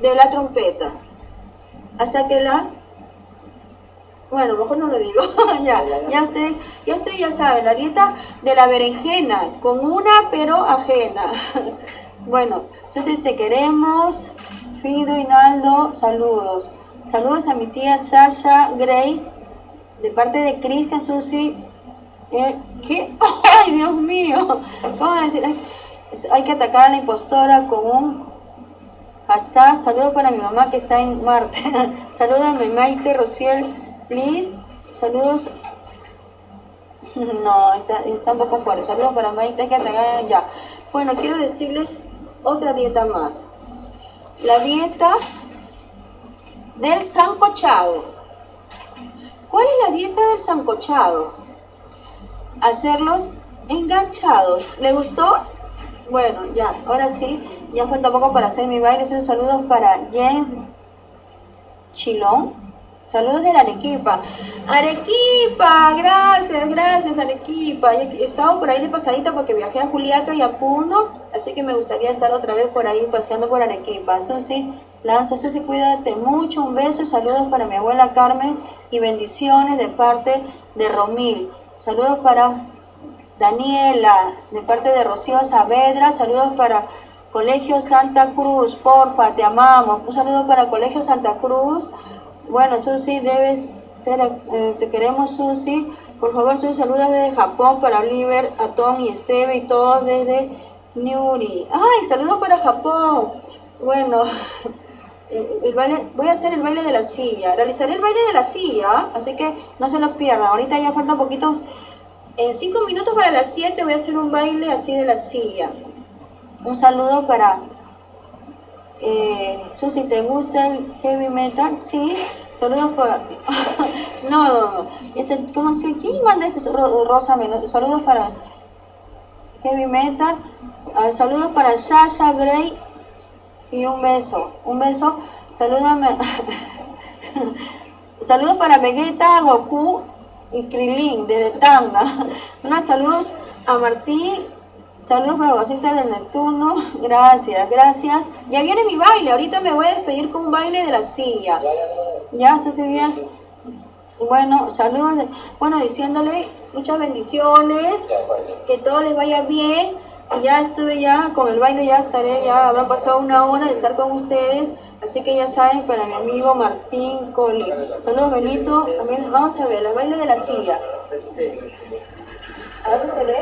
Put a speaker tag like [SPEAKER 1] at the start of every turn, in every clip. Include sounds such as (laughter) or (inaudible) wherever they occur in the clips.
[SPEAKER 1] de la trompeta. Hasta que la... Bueno, mejor no lo digo. (laughs) ya, ya usted, ya usted ya sabe, la dieta de la berenjena, con una pero ajena. (laughs) bueno, entonces te queremos. Fido Hinaldo, saludos. Saludos a mi tía Sasha Gray, de parte de Cristian Susi. Eh, ¿Qué? (laughs) ¡Ay, Dios mío! ¿Cómo decir? Hay que atacar a la impostora con un hashtag. Saludos para mi mamá que está en Marte. (laughs) Mi Maite Rociel, please. Saludos. (laughs) No, está, está un poco fuerte. Saludos para Maite, que atacar ya. Bueno, quiero decirles otra dieta más. La dieta del sancochado. ¿Cuál es la dieta del sancochado? Hacerlos enganchados. ¿Le gustó? Bueno, ya, ahora sí, ya falta poco para hacer mi baile. Saludos para Jens Chilón. Saludos de Arequipa. Arequipa, gracias, gracias Arequipa. He estado por ahí de pasadita porque viajé a Juliaca y a Puno, así que me gustaría estar otra vez por ahí paseando por Arequipa. Susi, Lanza, Susi, cuídate mucho. Un beso, saludos para mi abuela Carmen y bendiciones de parte de Romil. Saludos para Daniela, de parte de Rocío Saavedra. Saludos para Colegio Santa Cruz, porfa, te amamos. Un saludo para Colegio Santa Cruz. Bueno, Susi, debes ser, eh, te queremos, Susi. Por favor, Susi, saludos desde Japón para Oliver, Atón y Esteve y todos desde Nuri. ¡Ay, saludos para Japón! Bueno, (laughs) eh, el baile, voy a hacer el baile de la silla. Realizaré el baile de la silla, así que no se los pierdan. Ahorita ya falta poquito. En cinco minutos para las 7 voy a hacer un baile así de la silla. Un saludo para eh, Susi, ¿te gusta el heavy metal? Sí. Saludos para... (laughs) no, no, no. Este, ¿Cómo así? ¿Quién manda ese rosa? Saludos para heavy metal. Uh, saludos para Sasha Gray. Y un beso. Un beso. Salúdame. (laughs) saludos para Vegeta, Goku y Krilin desde Tanda. (laughs) Unos saludos a Martín Saludos para Bocita del Neptuno. Gracias, gracias. Ya viene mi baile. Ahorita me voy a despedir con un baile de la silla. Ya, Díaz. Bueno, saludos. Bueno, diciéndole muchas bendiciones. Que todo les vaya bien. Ya estuve ya con el baile, ya estaré, ya habrá pasado una hora de estar con ustedes. Así que ya saben, para mi amigo Martín Coli. Saludos, Benito. También vamos a ver el baile de la silla. ¿A dónde se ve?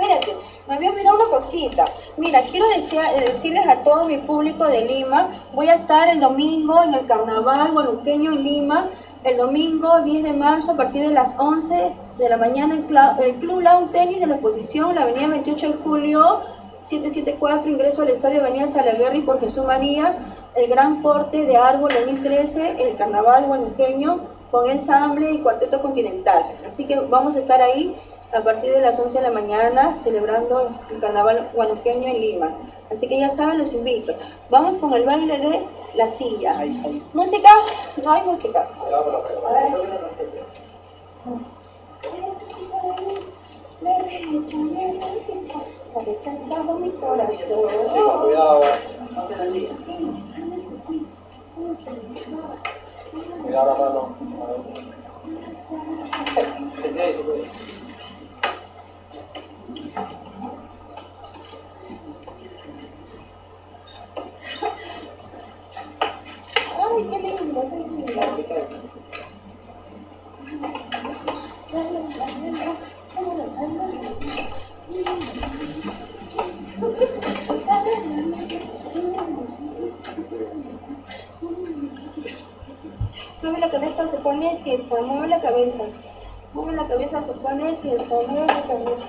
[SPEAKER 1] Espérate, me había olvidado una cosita. Mira, quiero eh, decirles a todo mi público de Lima, voy a estar el domingo en el Carnaval Gualuqueño en Lima, el domingo 10 de marzo a partir de las 11 de la mañana en el Club Lawn Tenis de la exposición, la avenida 28 de julio, 774, ingreso al Estadio Avenida Salaverry por Jesús María, el Gran Corte de Árbol 2013, el Carnaval Gualuqueño, con ensamble y cuarteto continental. Así que vamos a estar ahí a partir de las 11 de la mañana celebrando el carnaval guanuqueño en Lima. Así que ya saben, los invito. Vamos con el baile de la silla. ¿Música? No hay música. Ha rechazado mi corazón. Cuidado la mano. Cabeza, se pone tiesa, mueve la cabeza. Mueve la cabeza, se pone tiesa, mueve la cabeza.